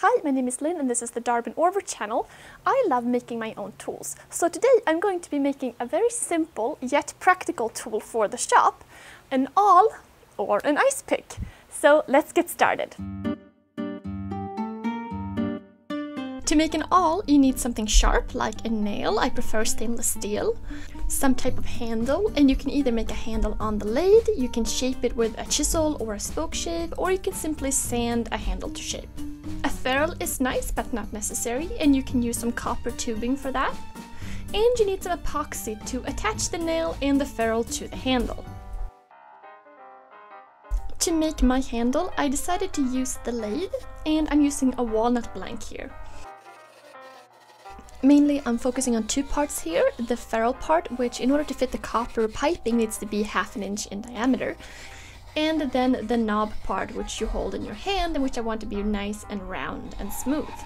Hi, my name is Linn and this is the Darbin Orvar channel. I love making my own tools. So today I'm going to be making a very simple yet practical tool for the shop, an awl or an ice pick. So let's get started. To make an awl, you need something sharp like a nail, I prefer stainless steel, some type of handle, and you can either make a handle on the lathe, you can shape it with a chisel or a spoke shave, or you can simply sand a handle to shape. Ferrule is nice but not necessary and you can use some copper tubing for that. And you need some epoxy to attach the nail and the ferrule to the handle. To make my handle I decided to use the lathe and I'm using a walnut blank here. Mainly I'm focusing on two parts here, the ferrule part which in order to fit the copper piping needs to be half an inch in diameter and then the knob part which you hold in your hand and which I want to be nice and round and smooth.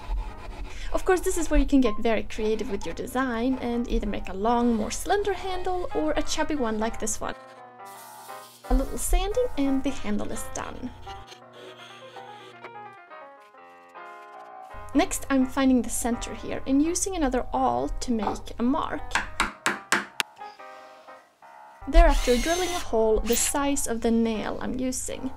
Of course this is where you can get very creative with your design and either make a long, more slender handle or a chubby one like this one. A little sanding and the handle is done. Next I'm finding the center here and using another awl to make a mark. Thereafter drilling a hole the size of the nail I'm using.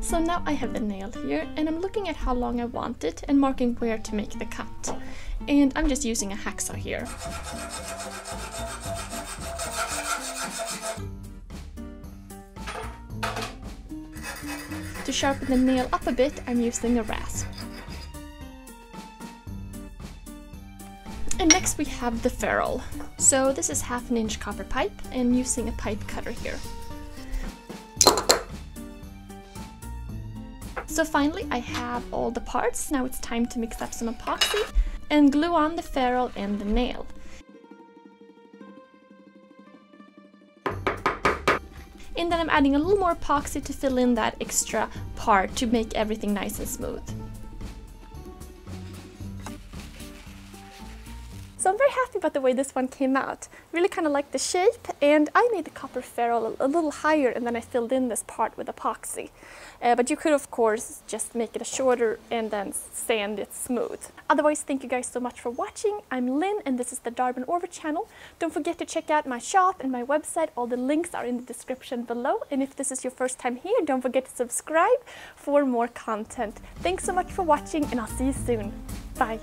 So now I have the nail here and I'm looking at how long I want it and marking where to make the cut. And I'm just using a hacksaw here. To sharpen the nail up a bit, I'm using a rasp. And next we have the ferrule. So this is half an inch copper pipe and using a pipe cutter here. So finally I have all the parts, now it's time to mix up some epoxy and glue on the ferrule and the nail. And then I'm adding a little more epoxy to fill in that extra part to make everything nice and smooth. So I'm very happy about the way this one came out. Really kind of like the shape and I made the copper ferrule a, little higher and then I filled in this part with epoxy. Uh, but you could of course just make it a shorter and then sand it smooth. Otherwise thank you guys so much for watching. I'm Linn and this is the Darbin Orvar channel. Don't forget to check out my shop and my website. All the links are in the description below and if this is your first time here don't forget to subscribe for more content. Thanks so much for watching and I'll see you soon. Bye!